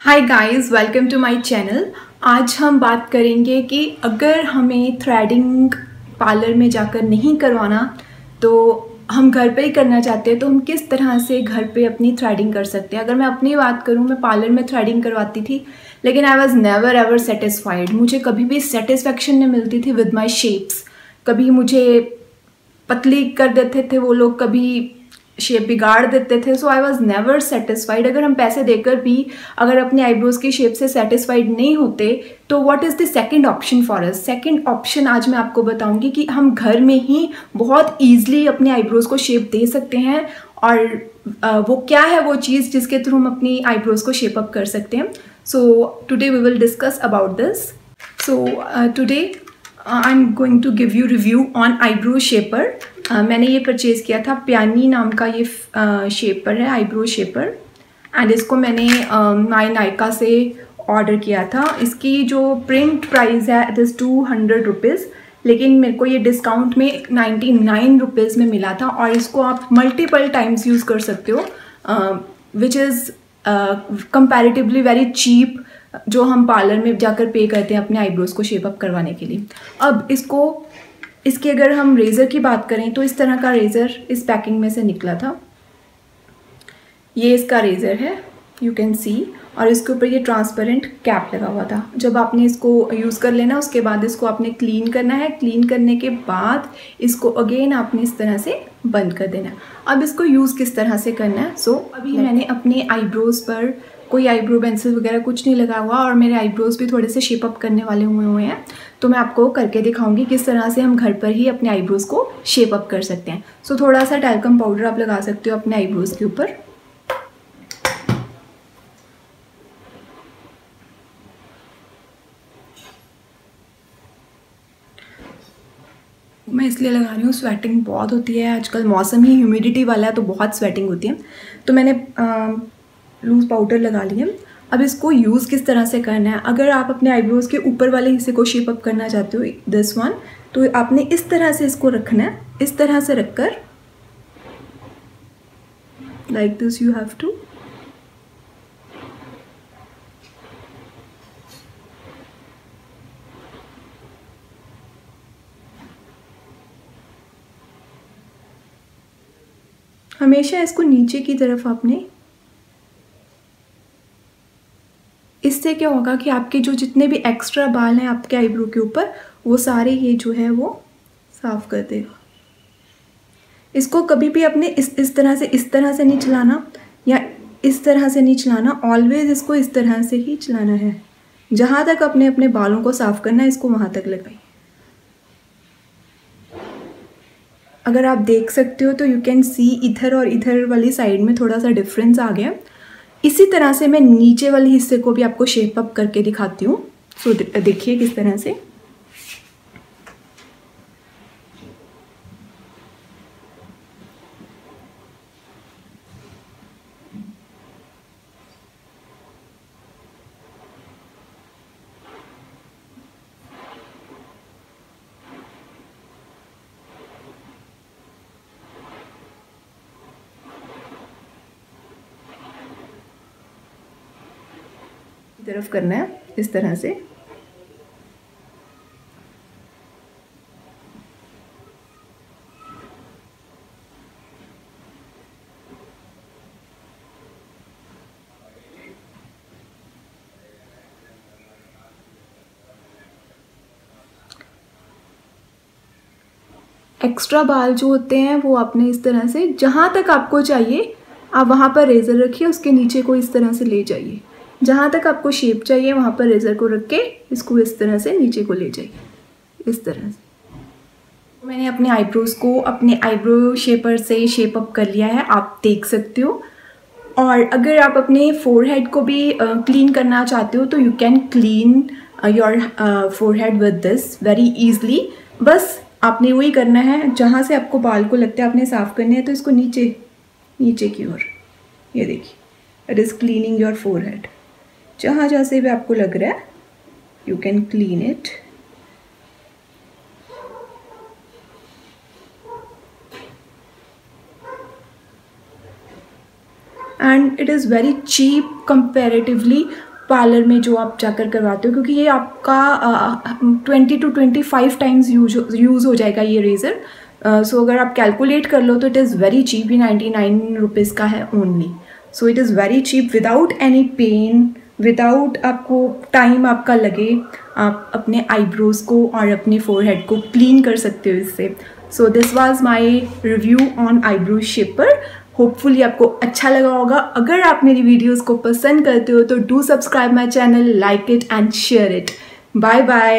Hi guys welcome to my channel आज हम बात करेंगे कि अगर हमें थ्रेडिंग पार्लर में जाकर नहीं करवाना तो हम घर पे ही करना चाहते हैं तो हम किस तरह से घर पे अपनी थ्रेडिंग कर सकते हैं? अगर मैं अपनी बात करूँ, मैं पार्लर में थ्रेडिंग करवाती थी, लेकिन I was never ever satisfied मुझे कभी भी सेटिस्फेक्शन नहीं मिलती थी विद माई शेप्स कभी मुझे पतली कर देते थे वो लोग, कभी शेप बिगाड़ देते थे so I was never satisfied अगर हम पैसे देकर भी अगर अपने आईब्रोज की शेप से सेटिस्फाइड नहीं होते तो what is the second option for us second option आज मैं आपको बताऊँगी कि हम घर में ही बहुत ईजिली अपने आईब्रोज को शेप दे सकते हैं, और वो क्या है वो चीज़ जिसके थ्रू हम अपनी आईब्रोज को शेप अप कर सकते हैं। So today we will discuss about this so today I am going to give you review on eyebrow shaper मैंने ये परचेज़ किया था प्यानी नाम का ये शेपर है आईब्रो शेपर एंड इसको मैंने माई नायका से ऑर्डर किया था। इसकी जो प्रिंट प्राइस है it is two hundred rupees लेकिन मेरे को ये डिस्काउंट में नाइन्टी नाइन रुपीज़ में मिला था और इसको आप मल्टीपल टाइम्स यूज़ कर सकते हो which is comparatively very cheap जो हम पार्लर में जाकर पे करते हैं अपने आईब्रोज़ को शेप अप करवाने के लिए। अब इसको इसकी अगर हम रेज़र की बात करें तो इस तरह का रेज़र इस पैकिंग में से निकला था। ये इसका रेज़र है यू कैन सी और इसके ऊपर ये ट्रांसपेरेंट कैप लगा हुआ था। जब आपने इसको यूज़ कर लेना उसके बाद इसको आपने क्लीन करना है। क्लीन करने के बाद इसको अगेन आपने इस तरह से बंद कर देना अब इसको यूज़ किस तरह से करना है? सो so, अभी मैंने अपने आईब्रोज़ पर कोई आईब्रो पेंसिल वगैरह कुछ नहीं लगा हुआ और मेरे आईब्रोज भी थोड़े से शेप अप करने वाले हुए हुए हैं। तो मैं आपको करके दिखाऊँगी किस तरह से हम घर पर ही अपने आईब्रोज को शेप अप कर सकते हैं। सो so, थोड़ा सा टैल्कम पाउडर आप लगा सकते हो अपने आईब्रोज के ऊपर। मैं इसलिए लगा रही हूँ स्वेटिंग बहुत होती है। आजकल मौसम ही ह्यूमिडिटी वाला है तो बहुत स्वेटिंग होती है। तो मैंने आ, लूज़ पाउडर लगा लिए अब इसको यूज़ किस तरह से करना है? अगर आप अपने आईब्रोज़ के ऊपर वाले हिस्से को शेप अप करना चाहते हो दिस वन तो आपने इस तरह से इसको रखना है। इस तरह से रखकर like this you have to हमेशा इसको नीचे की तरफ़ आपने इससे क्या होगा कि आपके जो जितने भी एक्स्ट्रा बाल हैं आपके आईब्रो के ऊपर, वो सारे ये जो है वो साफ़ कर देगा। इसको कभी भी अपने इस इस तरह से, इस तरह से नहीं चलाना या इस तरह से नहीं चलाना ऑलवेज इसको इस तरह से ही चलाना है। जहाँ तक अपने अपने बालों को साफ़ करना है, इसको वहाँ तक लगाइए। अगर आप देख सकते हो तो यू कैन सी इधर और इधर वाली साइड में थोड़ा सा डिफरेंस आ गया। इसी तरह से मैं नीचे वाले हिस्से को भी आपको शेप अप करके दिखाती हूँ। सो देखिए किस तरह से। तरफ़ करना है, इस तरह से। एक्स्ट्रा बाल जो होते हैं, वो आपने इस तरह से, जहाँ तक आपको चाहिए, आप वहाँ पर रेज़र रखिए, उसके नीचे को इस तरह से ले जाइए। जहाँ तक आपको शेप चाहिए वहाँ पर रेज़र को रख के इसको इस तरह से नीचे को ले जाइए। इस तरह से। मैंने अपने आईब्रोज़ को अपने आईब्रो शेपर से शेप अप कर लिया है आप देख सकते हो। और अगर आप अपने फोरहेड को भी क्लीन uh, करना चाहते हो तो you can clean your forehead with this very easily बस आपने वही करना है जहाँ से आपको बाल को लगता है आपने साफ़ करने हैं तो इसको नीचे नीचे की ओर। ये देखिए it is cleaning your forehead जहाँ जहाँ से भी आपको लग रहा है you can clean it and it is very cheap comparatively parlour में जो आप जाकर करवाते हो क्योंकि ये आपका twenty to twenty five times use हो जाएगा ये रेज़र सो uh, so, अगर आप कैलकुलेट कर लो तो इट इज़ वेरी चीप ये नाइन्टी नाइन रुपीज़ का है only so it is very cheap without any pain without आपको टाइम आपका लगे, आप अपने आईब्रोज़ को और अपने फोरहेड को क्लीन कर सकते हो इससे। So this was my review on eyebrow shaper hopefully आपको अच्छा लगा होगा। अगर आप मेरी वीडियोज़ को पसंद करते हो तो do subscribe my channel like it and share it bye bye